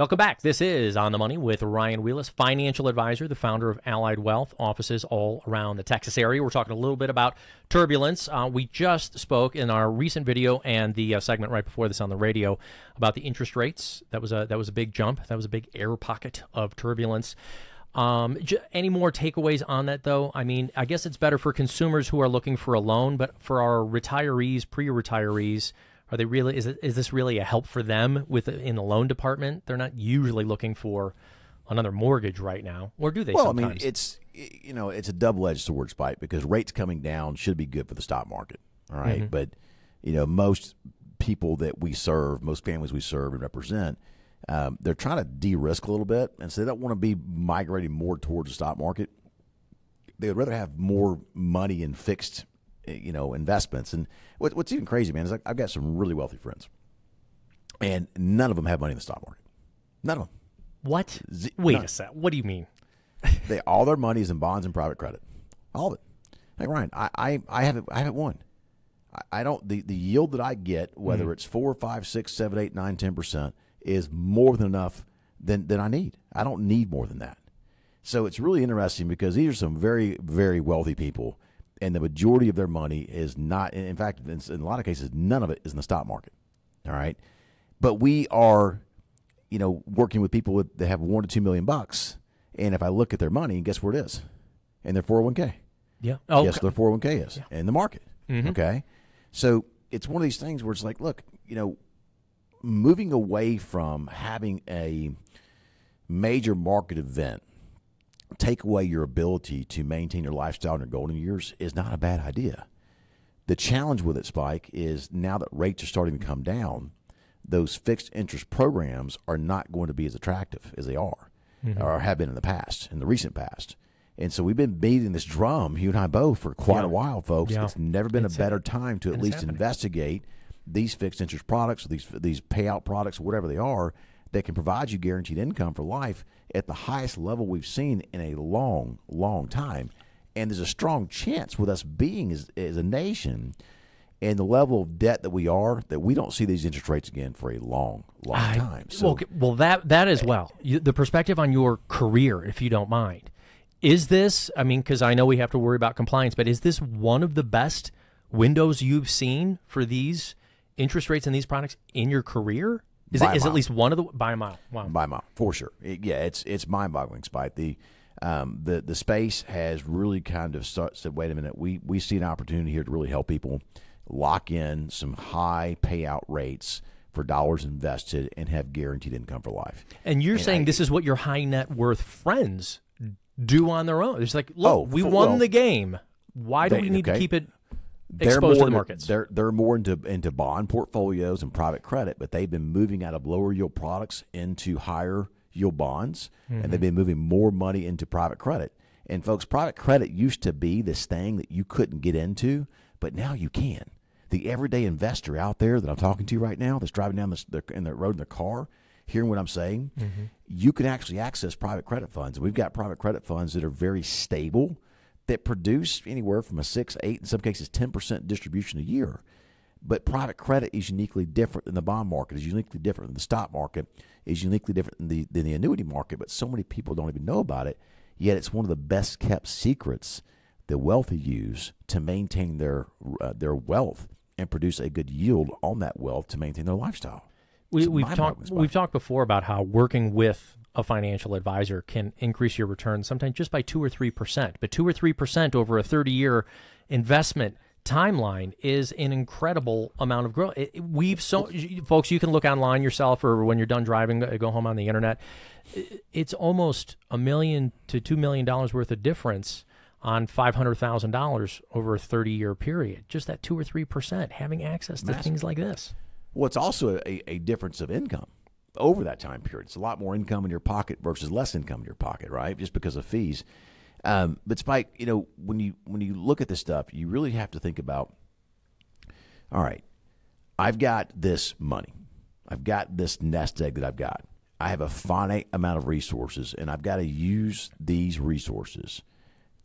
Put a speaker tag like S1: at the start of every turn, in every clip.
S1: Welcome back. This is On the Money with Ryan Wheelis, financial advisor, the founder of Allied Wealth, offices all around the Texas area. We're talking a little bit about turbulence. Uh, we just spoke in our recent video and the uh, segment right before this on the radio about the interest rates. That was a that was a big jump. That was a big air pocket of turbulence. Um, j- any more takeaways on that, though? I mean, I guess it's better for consumers who are looking for a loan, but for our retirees, pre-retirees, are they really? Is it, is this really a help for them with in the loan department? They're not usually looking for another mortgage right now, or do they?
S2: Well,
S1: sometimes?
S2: I mean, it's you know, it's a double-edged sword, Spike, because rates coming down should be good for the stock market. All right?
S1: Mm-hmm.
S2: but you know, most people that we serve, most families we serve and represent, um, they're trying to de-risk a little bit, and so they don't want to be migrating more towards the stock market. They would rather have more money in fixed, Eh, you know, investments. And what, what's even crazy, man, is like I've got some really wealthy friends, and none of them have money in the stock market. None of them.
S1: what?
S2: Z-
S1: Wait
S2: no.
S1: a sec. What do you mean?
S2: they all their money is in bonds and private credit, all of it. Like Ryan, I I, I haven't I haven't won. I, I don't the, the yield that I get, whether mm. it's four, five, six, seven, eight, nine, ten percent, is more than enough than than I need. I don't need more than that. So it's really interesting because these are some very very wealthy people, and the majority of their money is not. In fact, in, a lot of cases, none of it is in the stock market. All right, but we are you know, working with people that have one to two million bucks. And if I look at their money, guess where it is? In their 401k.
S1: Yeah. Oh,
S2: Yes, their 401k is in the market.
S1: Mm-hmm.
S2: Okay. So it's one of these things where it's like, look, you know, moving away from having a major market event take away your ability to maintain your lifestyle in your golden years is not a bad idea. The challenge with it, Spike, is now that rates are starting to come down, those fixed interest programs are not going to be as attractive as they are mm-hmm. or have been in the past, in the recent past. And so we've been beating this drum, you and I both, for quite
S1: Yeah.
S2: a while, folks.
S1: Yeah.
S2: It's never been
S1: It's-
S2: a better time to at least
S1: happening.
S2: investigate these fixed interest products, these these payout products, whatever they are, that can provide you guaranteed income for life at the highest level we've seen in a long, long time. And there's a strong chance with us being as, as a nation and the level of debt that we are that we don't see these interest rates again for a long, long
S1: I-
S2: time. So
S1: well, well, that that as well. You, the perspective on your career, if you don't mind, is this? I mean, because I know we have to worry about compliance, but is this one of the best windows you've seen for these interest rates and these products in your career? Is it at least one of the by a mile? Wow.
S2: by mile for sure. It- yeah, it's it's mind boggling, Spike. The um, the the space has really kind of start, said, wait a minute, we we see an opportunity here to really help people lock in some high payout rates for dollars invested and have guaranteed income for life.
S1: And you're saying
S2: I-
S1: this is what your high net worth friends do on their own. It's like, look,
S2: Oh,
S1: we won
S2: well,
S1: the game. Why do
S2: they-
S1: we need to keep it
S2: They're
S1: exposed
S2: more
S1: to the
S2: into-
S1: markets?
S2: They're they're more into into bond portfolios and private credit, but they've been moving out of lower yield products into higher yield bonds, and
S1: Mm-hmm.
S2: they've been moving more money into private credit. And folks, private credit used to be this thing that you couldn't get into, but now you can. The everyday investor out there that I'm talking to right now, that's driving down this, the, in the road in their car, hearing what I'm saying,
S1: Mm-hmm.
S2: you can actually access private credit funds. We've got private credit funds that are very stable, that produce anywhere from a six, eight, in some cases, ten percent distribution a year. But private credit is uniquely different than the bond market, is uniquely different than the stock market, is uniquely different than the than the annuity market. But so many people don't even know about it. Yet it's one of the best kept secrets the wealthy use to maintain their uh, their wealth and produce a good yield on that wealth to maintain their lifestyle.
S1: We, we've talked we've talked before about how working with a financial advisor can increase your return sometimes just by two or three percent. But two or three percent over a thirty year investment timeline is an incredible amount of growth. It- we've so folks, you can look online yourself or when you're done driving, uh, go home on the internet. It's almost a million to two million dollars worth of difference on five hundred thousand dollars over a thirty year period. Just that two or three percent having access to things like this.
S2: Well, it's also a, a difference of income over that time period. It's a lot more income in your pocket versus less income in your pocket, right? Just because of fees. Um, but Spike, you know, when you when you look at this stuff, you really have to think about. All right, I've got this money. I've got this nest egg that I've got. I have a finite amount of resources, and I've got to use these resources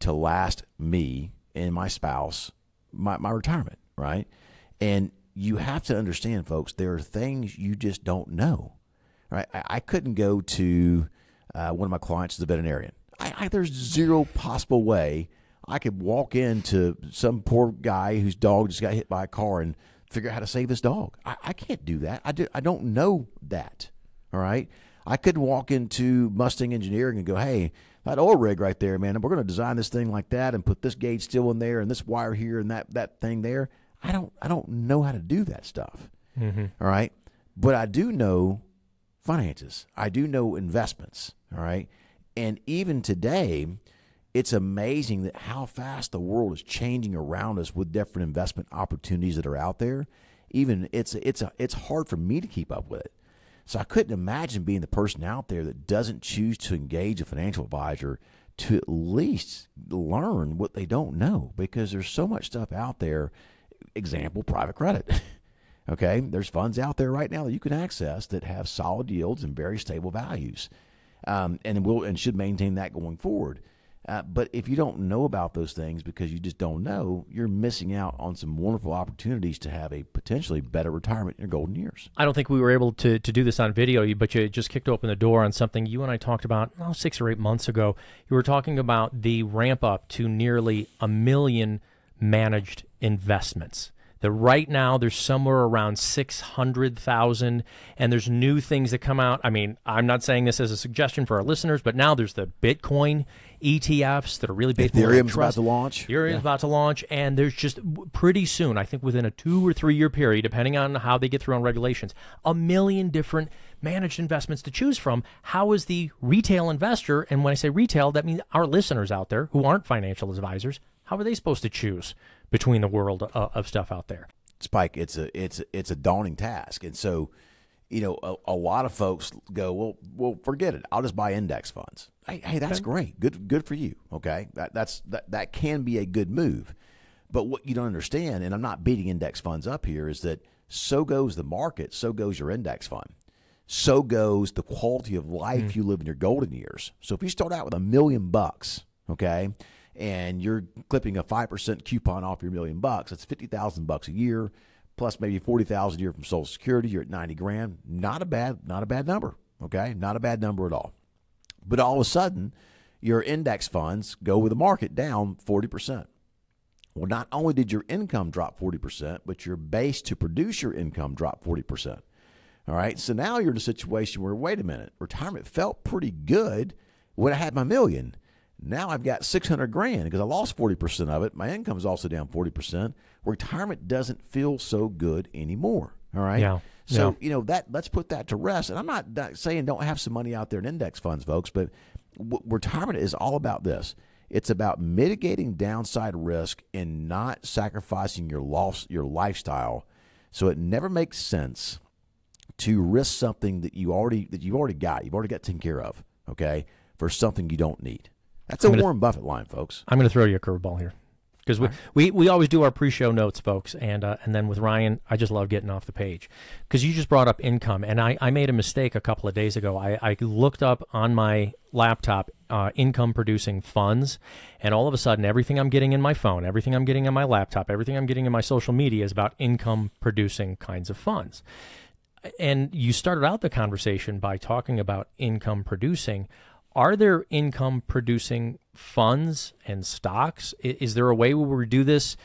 S2: to last me and my spouse my, my retirement, right? And you have to understand, folks, there are things you just don't know. Right? I, I couldn't go to uh, one of my clients is a veterinarian. I, I, there's zero possible way I could walk into some poor guy whose dog just got hit by a car and figure out how to save his dog. I, I can't do that. I, do, I don't know that. All right. I couldn't walk into Mustang Engineering and go, hey, that oil rig right there, man, we're going to design this thing like that and put this gauge still in there and this wire here and that, that thing there. I don't I don't know how to do that stuff. Mm-hmm. All right. But I do know finances. I do know investments. All right. And even today, it's amazing that how fast the world is changing around us with different investment opportunities that are out there. Even it's it's a, it's hard for me to keep up with it. So I couldn't imagine being the person out there that doesn't choose to engage a financial advisor to at least learn what they don't know because there's so much stuff out there. Example, private credit. okay, there's funds out there right now that you can access that have solid yields and very stable values, um, and will and should maintain that going forward. Uh, but if you don't know about those things because you just don't know, you're missing out on some wonderful opportunities to have a potentially better retirement in your golden years.
S1: I don't think we were able to, to do this on video, but you just kicked open the door on something you and I talked about oh, six or eight months ago. You were talking about the ramp up to nearly a million managed investments that right now there's somewhere around 600,000 and there's new things that come out. I mean, I'm not saying this as a suggestion for our listeners, but now there's the Bitcoin ETFs that are really based
S2: Ethereum's about to launch.
S1: Ethereum's yeah. about to launch and there's just pretty soon, I think within a 2 or 3 year period depending on how they get through on regulations, a million different managed investments to choose from. How is the retail investor and when I say retail, that means our listeners out there who aren't financial advisors, how are they supposed to choose? between the world uh, of stuff out there.
S2: Spike, it's a it's it's a daunting task, and so you know a, a, lot of folks go, well, well, forget it. I'll just buy index funds. Hey, hey that's okay. great. Good good for you. Okay, that that's that that can be a good move. But what you don't understand, and I'm not beating index funds up here, is that so goes the market, so goes your index fund. So goes the quality of life mm. you live in your golden years. So if you start out with a million bucks, okay, and you're clipping a 5% coupon off your million bucks, that's 50,000 bucks a year plus maybe 40,000 a year from social security, you're at 90 grand. Not a bad not a bad number, okay? Not a bad number at all. But all of a sudden, your index funds go with the market down 40%. Well, not only did your income drop 40%, but your base to produce your income dropped 40%. All right. So now you're in a situation where, wait a minute, retirement felt pretty good when I had my million. Now I've got 600 grand because I lost 40% of it. My income is also down 40%. Retirement doesn't feel so good anymore. All right.
S1: Yeah.
S2: So,
S1: yeah.
S2: you know, that let's put that to rest. And I'm not saying don't have some money out there in index funds, folks, but w- retirement is all about this. It's about mitigating downside risk and not sacrificing your loss, your lifestyle. So it never makes sense to risk something that you already that you've already got, you've already got taken care of, okay, for something you don't need. That's a gonna, Warren Buffett line, folks.
S1: I'm going to throw you a curveball here because we, right. we, we always do our pre-show notes, folks, and uh, and then with Ryan, I just love getting off the page because you just brought up income, and I, I made a mistake a couple of days ago. I, I looked up on my laptop uh, income producing funds, and all of a sudden, everything I'm getting in my phone, everything I'm getting in my laptop, everything I'm getting in my social media is about income producing kinds of funds. And you started out the conversation by talking about income producing are there income producing funds and stocks? Is there a way where we do this?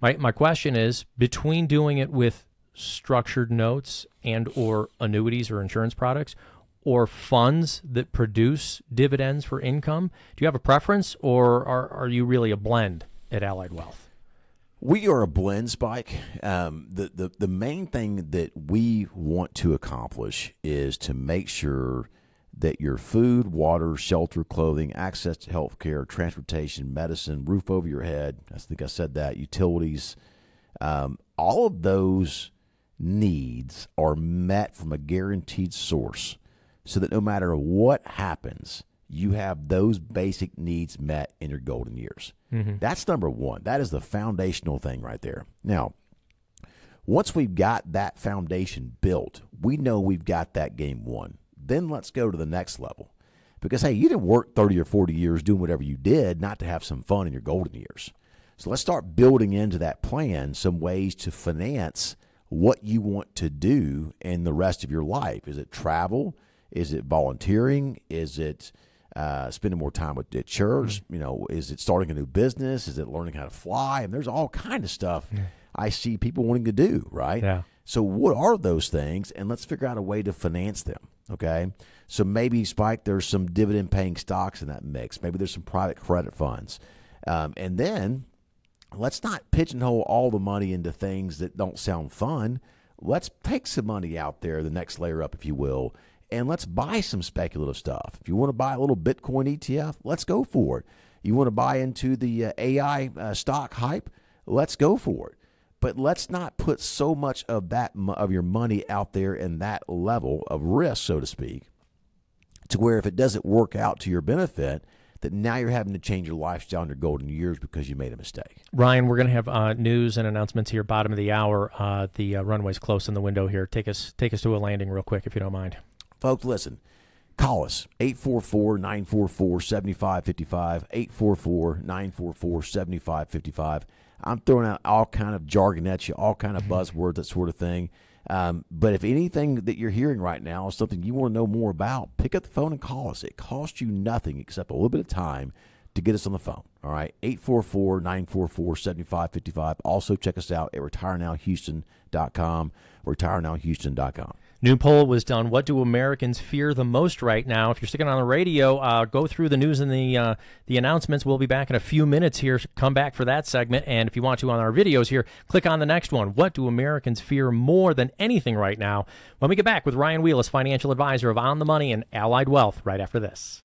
S1: My, my question is between doing it with structured notes and or annuities or insurance products or funds that produce dividends for income, do you have a preference or are, are you really a blend at Allied Wealth?
S2: We are a blend, Spike. Um, the, the, the main thing that we want to accomplish is to make sure that your food, water, shelter, clothing, access to health care, transportation, medicine, roof over your head, I think I said that, utilities, um, all of those needs are met from a guaranteed source so that no matter what happens, you have those basic needs met in your golden years. Mm-hmm. That's number one. That is the foundational thing right there. Now, once we've got that foundation built, we know we've got that game won. Then let's go to the next level. Because, hey, you didn't work 30 or 40 years doing whatever you did not to have some fun in your golden years. So let's start building into that plan some ways to finance what you want to do in the rest of your life. Is it travel? Is it volunteering? Is it uh, spending more time with the church? Mm-hmm. You know, is it starting a new business? Is it learning how to fly? And there's all kind of stuff yeah. I see people wanting to do. Right.
S1: Yeah.
S2: So what are those things? And let's figure out a way to finance them. Okay. So maybe Spike, there's some dividend paying stocks in that mix. Maybe there's some private credit funds. Um, and then let's not pigeonhole all the money into things that don't sound fun. Let's take some money out there, the next layer up, if you will, and let's buy some speculative stuff. If you want to buy a little Bitcoin ETF, let's go for it. You want to buy into the uh, AI uh, stock hype, let's go for it. But let's not put so much of that of your money out there in that level of risk, so to speak, to where if it doesn't work out to your benefit, that now you're having to change your lifestyle in your golden years because you made a mistake.
S1: Ryan, we're going to have uh, news and announcements here, bottom of the hour. Uh, the uh, runway's close in the window here. Take us take us to a landing real quick, if you don't mind.
S2: Folks, listen. Call us 844-944-7555 844-944-7555. I'm throwing out all kind of jargon at you, all kind of buzzwords, that sort of thing. Um, but if anything that you're hearing right now is something you want to know more about, pick up the phone and call us. It costs you nothing except a little bit of time to get us on the phone. All right, 844 944 7555. Also, check us out at retirenowhouston.com, retirenowhouston.com.
S1: New poll was done. What do Americans fear the most right now? If you're sticking on the radio, uh, go through the news and the uh, the announcements. We'll be back in a few minutes here. Come back for that segment, and if you want to on our videos here, click on the next one. What do Americans fear more than anything right now? When we get back with Ryan Wheelis, financial advisor of On the Money and Allied Wealth, right after this.